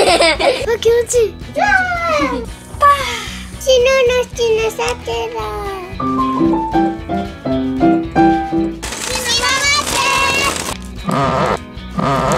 あ気持ちいい。死ぬの死ぬさてだ死なはみ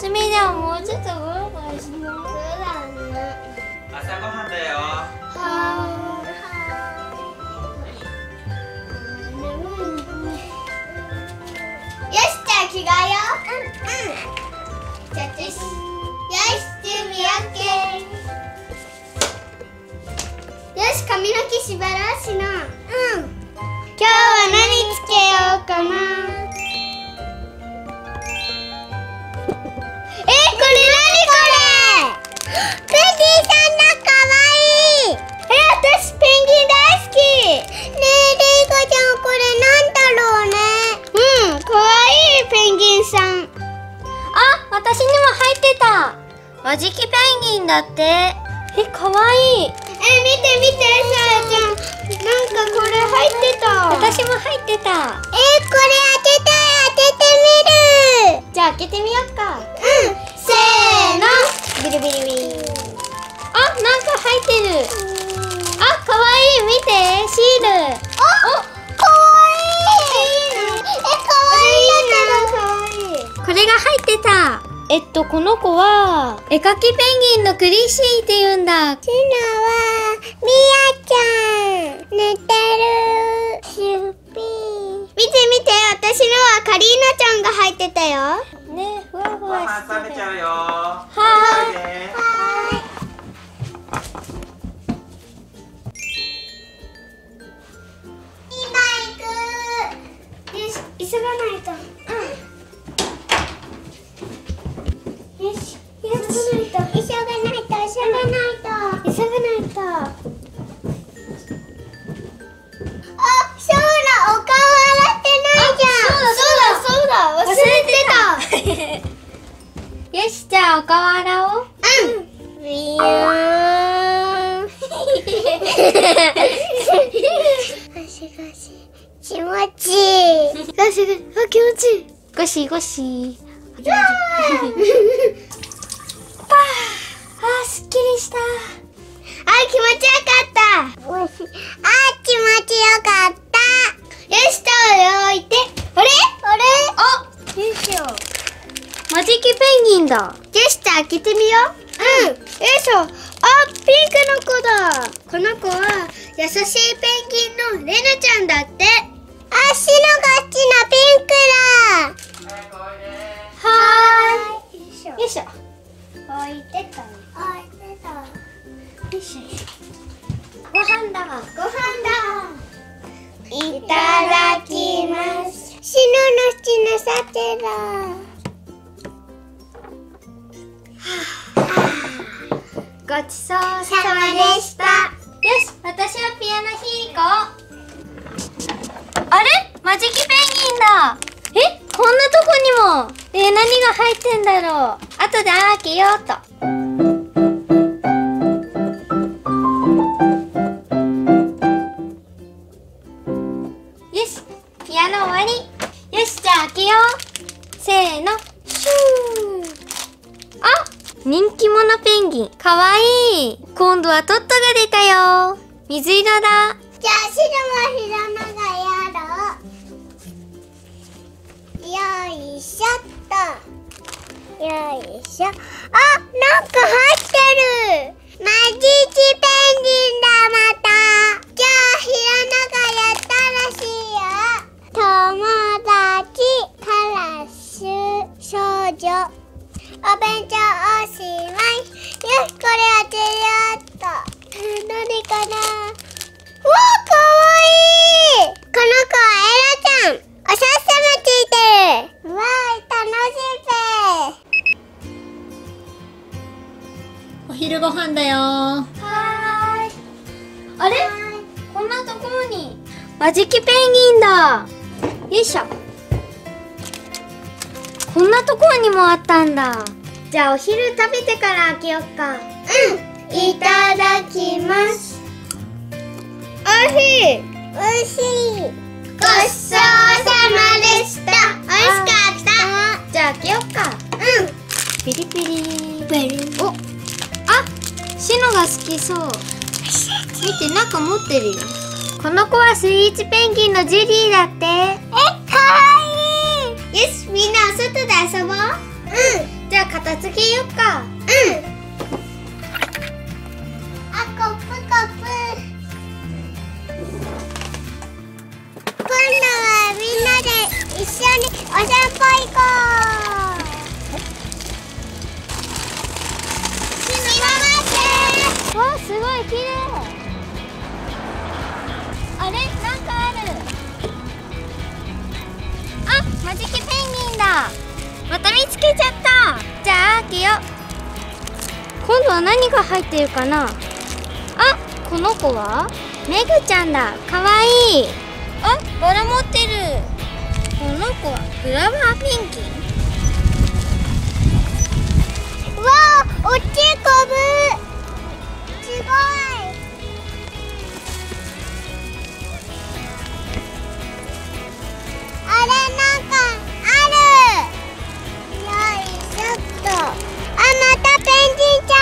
休みじゃんもうちょっとゴロゴロしようそうだね朝ごはんだよはーいよしじゃあ着替えよ。ううん。うんじゃあよし準備 OK よし髪の毛縛ろうしなかわい。いえ見て見てさやちゃん。なんかこれ入ってた。私も入ってた。えこれ開けたい開けてみる。じゃあ開けてみようか。うん。せーの。ビリビリビリ。あなんか入ってる。あかわい。い見て。シール。おかわいい。えかわいい。これが入ってたえっとこの子は絵描きペンギンのクリッシーって言うんだ。シナはみやちゃん。寝てる。シュッピー。見て見て私のはカリーナちゃんが入ってたよ。ねふわふごわ飯してる。食べちゃうよは急いで今行くよし急がないと急がないと急がないと急がないと急がないとあ、そうだ、お顔洗ってないじゃんそうだ、そうだ、忘れてた よしじゃあお顔洗おううん。ビヨーン。ゴシゴシ。気持ちいい。ゴシゴシ。あ、気持ちいい。ゴシゴシわあーすっきりしたあ、気持ちよかった。あ、気持ちよかった。よし、タオル置いて。あれ？あれ？あ、よいしょ。マジキペンギンだよし、じゃあ開けてみよう。うん。よいしょ。あ、ピンクの子だ。この子は優しいペンギンのレナちゃんだって。あ、シのが好きなピンクだ。はーい。よいしょ。置いてた。置いてた。よいしょよし。ご飯だわご飯だ。いただきます。シノのシのさてだ。ごちそうささまでした。よし私はピアノ弾こうあれ？マジキペンギンだえ？こんなとこにもえー、何が入ってんだろう後で開けようとよしじゃあ開けようせーのシューあ人気者ペンギンかわいい今度はトットが出たよ水色だじゃあシノもひらながやろう。よいしょっと。よいしょ。あ、なんか入ってる。マジキペンギンだ、また。昼ご飯だよ。はい。あれ？こんなところに。マジキペンギンだ。よいしょ。こんなところにもあったんだ。じゃあお昼食べてから開けよっか。うん。いただきます。おいしい。おいしい。ごちそうさまでした。おいしかった。じゃあ開けよっか。うん。ピリピリお。シノが好きそう。見て中持ってるよ。この子はスイーツペンギンのジュリーだって。えかわいい。よしみんなお外で遊ぼう。うん。じゃあ片付けよっか。うんまた見つけちゃった。じゃあ開けよう。今度は何が入ってるかな？あこの子は？メグちゃんだ。かわいい。あバラ持ってる。この子は？フラワーペンギンわあ大きいコブすごい。あれなんまたペ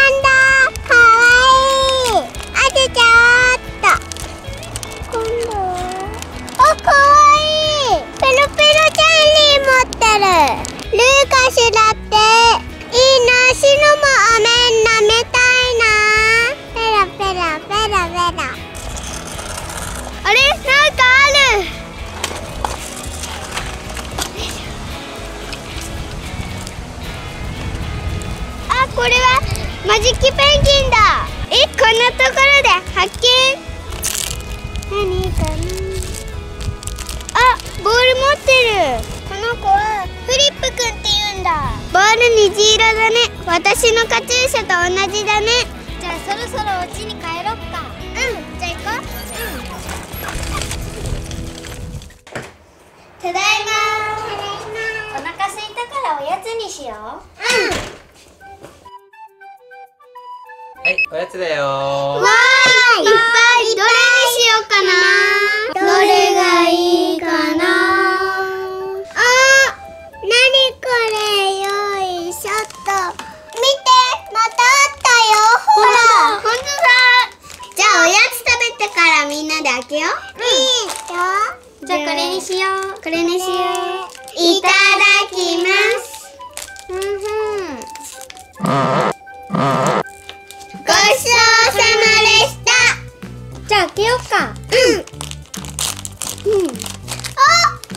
これはマジキペンギンだ。えこんなところで発見。何かな。あボール持ってる。この子はフリップくんって言うんだ。ボール虹色だね。私のカチューシャと同じだね。じゃあそろそろお家に帰ろっか。うんじゃあ行こう。うん。ただいま。ただいお腹空いたからおやつにしよう。まはい、おやつだようんわーい。っぱいどれにしようかな。どれがいいかな。あ何これよい。しょっと見て。またあったよ。ほら。ほんとだ。じゃあおやつ食べてからみんなで開けよう。いいよじゃあこれにしよう。これにしよう。いただきます。うんふん。ごちそうさまでしたじゃあ開けようかうん。うん。お、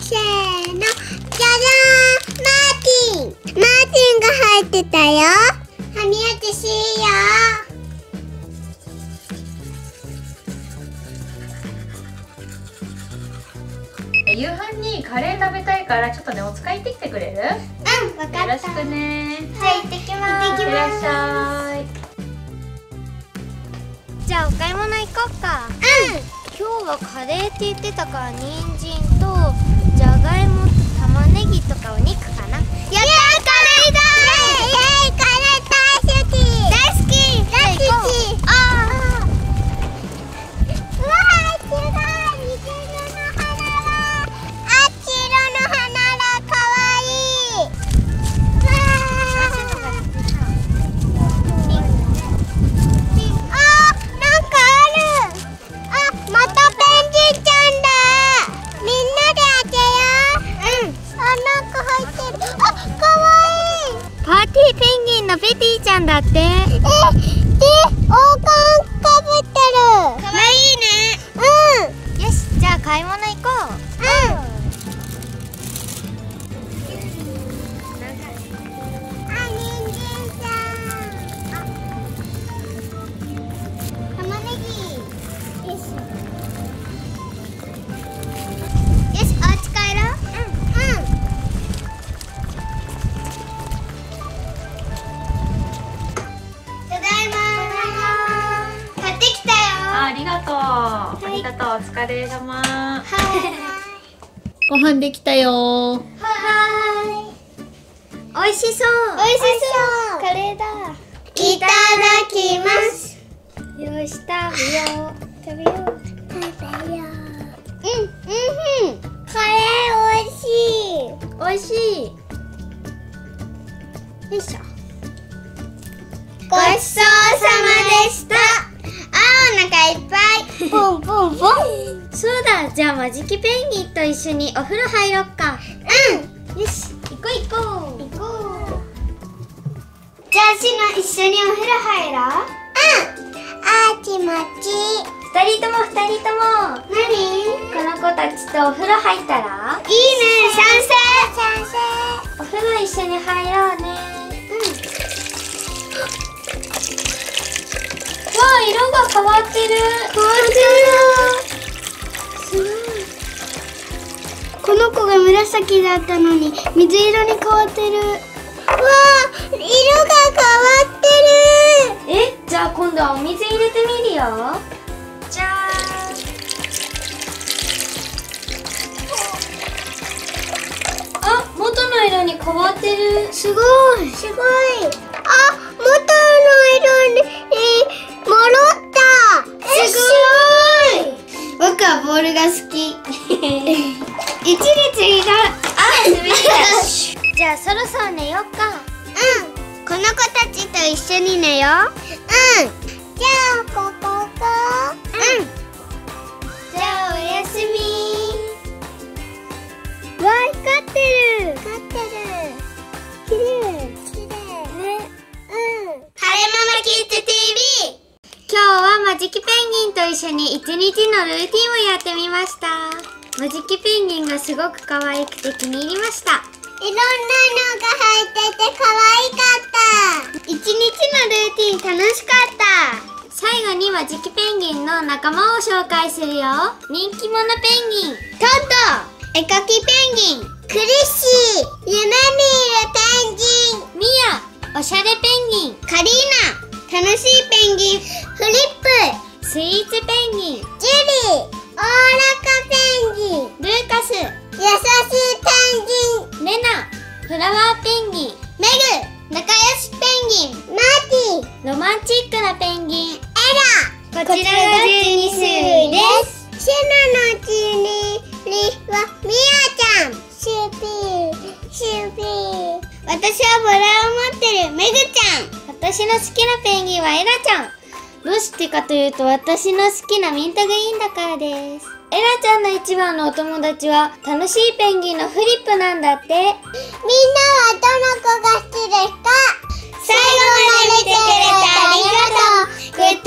せーの、じゃじゃーん、マーティン。マーティンが入ってたよ。歯磨きしよ夕飯にカレー食べたいからちょっとねお使い行ってきてくれる？よう。うん、わかった。ろしくねはい、行ってきます。いってらっしゃいじゃあお買い物行こうかうん。今日はカレーって言ってたから人参とじゃがいもと玉ねぎとかお肉かちゃんだって。え、王冠れ様。はご飯できたよ。はーい。美味しそう。美味しそう。カレーだ。いただきます。よし食べよう食べよう。食べよう。うんうんうん。カレー美味しい。美味しい。よいしょ。ごちそうさまでしたお腹いっぱい。ポンポンポン。そうだじゃあマジキペンギンと一緒にお風呂入ろっか。うん。よし行こう行こう。行こう。じゃあしの一緒にお風呂入ろう。うん。あーちいい。二人とも二人とも。何？この子たちとお風呂入ったら？いいね賛成。賛成。お風呂一緒に入ろうね色が変わってる。変わってる。すごい。この子が紫だったのに水色に変わってる。わあ色が変わってる。えじゃあ今度はお水入れてみるよ。じゃーん。あ元の色に変わってる。すごい。すごい。あ元の色に、ールが好き。一列になあじゃあそろそろ寝よっか。うん。この子たちと一緒に寝よう。うん。じゃあここか。うん。じゃあおやすみ。わあ光ってるはマジキペンギンと一緒に一日のルーティンをやってみました。マジキペンギンがすごく可愛くて気に入りました。いろんなのが入ってて可愛かった。一日のルーティン楽しかった。最後にマジキペンギンの仲間を紹介するよ。人気者ペンギン。トト絵描きペンギン。クリッシー。夢見るペンギン。ミヤおしゃれペの12類はミヤちゃん。シューピーシューピー。私はボラを持ってるメグちゃん。私の好きなペンギンはエラちゃん。どうしてかというと私の好きなミントグリーンだからです。エラちゃんの一番のお友達は楽しいペンギンのフリップなんだって。みんなはどの子が好きですか？最後まで見てくれ